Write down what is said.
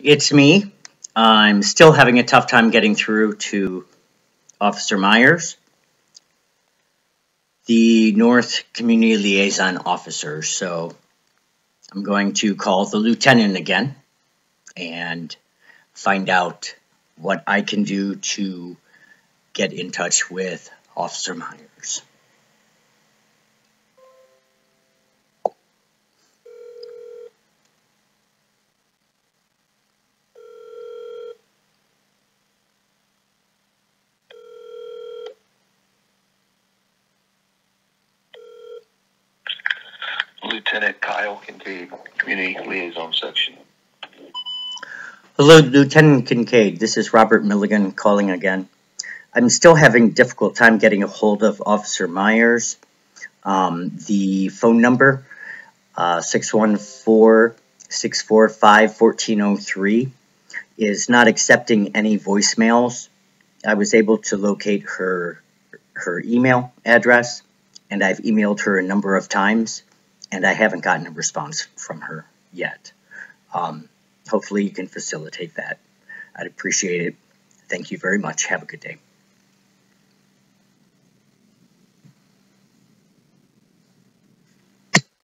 it's me. I'm still having a tough time getting through to Officer Myers, the North Community Liaison Officer. So I'm going to call the lieutenant again and find out what I can do to get in touch with Officer Myers. Lieutenant Kyle Kincaid, Community Liaison Section. Hello, Lieutenant Kincaid. This is Robert Milligan calling again. I'm still having difficult time getting a hold of Officer Myers. Um, the phone number, uh, 614-645-1403, is not accepting any voicemails. I was able to locate her, her email address, and I've emailed her a number of times and I haven't gotten a response from her yet. Um, hopefully, you can facilitate that. I'd appreciate it. Thank you very much. Have a good day.